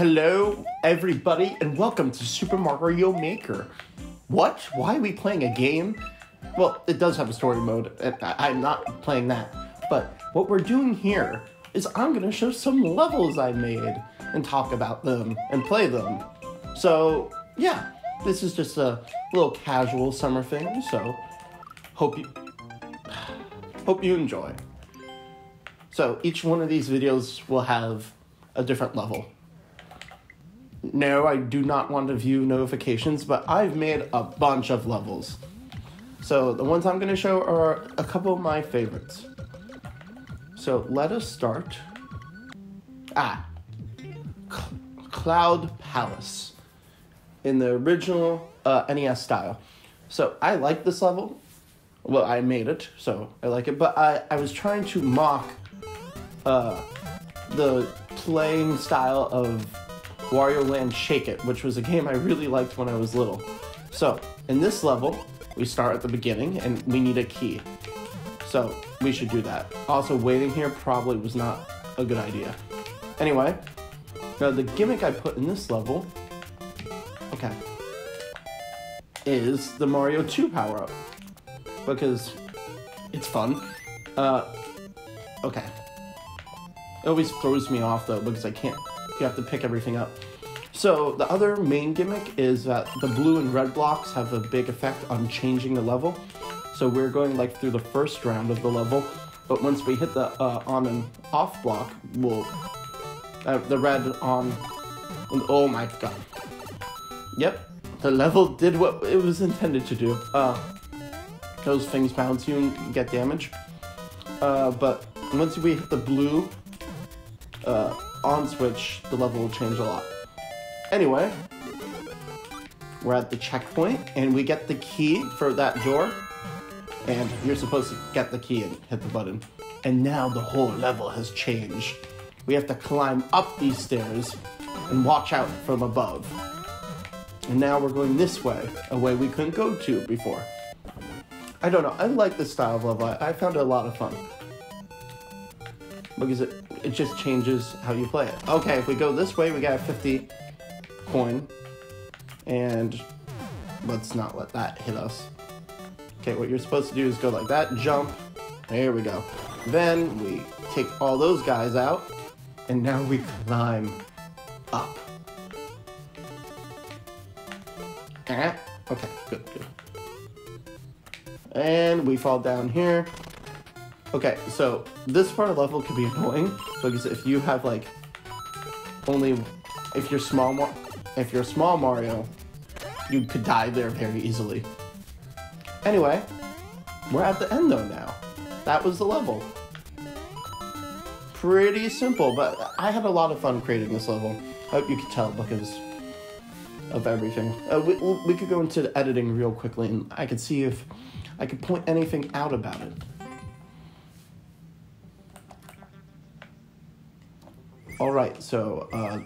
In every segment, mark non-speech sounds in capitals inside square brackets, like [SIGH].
Hello, everybody, and welcome to Super Mario Maker. What? Why are we playing a game? Well, it does have a story mode, I'm not playing that. But what we're doing here is I'm gonna show some levels I made and talk about them and play them. So, yeah, this is just a little casual summer thing, so hope you [SIGHS] hope you enjoy. So, each one of these videos will have a different level. No, I do not want to view notifications, but I've made a bunch of levels. So the ones I'm going to show are a couple of my favorites. So let us start. Ah, C- Cloud Palace in the original uh, NES style. So I like this level. Well, I made it, so I like it. But I, I was trying to mock uh, the playing style of Wario Land Shake It, which was a game I really liked when I was little. So, in this level, we start at the beginning and we need a key. So, we should do that. Also, waiting here probably was not a good idea. Anyway, now the gimmick I put in this level, okay, is the Mario 2 power up. Because it's fun. Uh, okay. It always throws me off though because I can't. You have to pick everything up. So the other main gimmick is that the blue and red blocks have a big effect on changing the level. So we're going like through the first round of the level, but once we hit the uh, on and off block, we'll uh, the red on. Oh my god! Yep, the level did what it was intended to do. Uh, those things bounce you and get damage. Uh, but once we hit the blue uh, on switch, the level will change a lot. Anyway, we're at the checkpoint and we get the key for that door. And you're supposed to get the key and hit the button. And now the whole level has changed. We have to climb up these stairs and watch out from above. And now we're going this way, a way we couldn't go to before. I don't know. I like this style of level. I, I found it a lot of fun because it it just changes how you play it. Okay, if we go this way, we got a 50 coin, and let's not let that hit us. Okay, what you're supposed to do is go like that, jump. There we go. Then we take all those guys out, and now we climb up. Eh, Okay, good, good. And we fall down here. Okay, so this part of level could be [LAUGHS] annoying because if you have like only if you're small Mar- if you're small Mario, you could die there very easily. Anyway, we're at the end though now. That was the level. Pretty simple, but I had a lot of fun creating this level. I hope you could tell because of everything. Uh, we, we could go into the editing real quickly and I could see if I could point anything out about it. All right, so uh,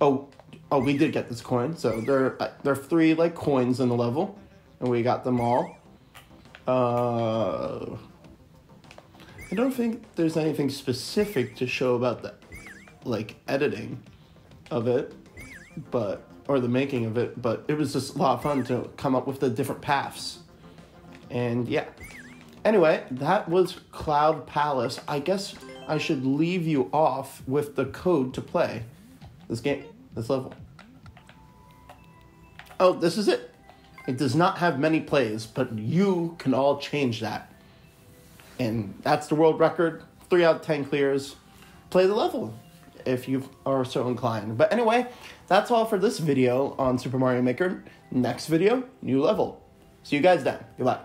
oh oh we did get this coin. So there uh, there are three like coins in the level, and we got them all. Uh, I don't think there's anything specific to show about the like editing of it, but or the making of it. But it was just a lot of fun to come up with the different paths, and yeah. Anyway, that was Cloud Palace. I guess I should leave you off with the code to play this game, this level. Oh, this is it. It does not have many plays, but you can all change that. And that's the world record. Three out of ten clears. Play the level if you are so inclined. But anyway, that's all for this video on Super Mario Maker. Next video, new level. See you guys then. Goodbye.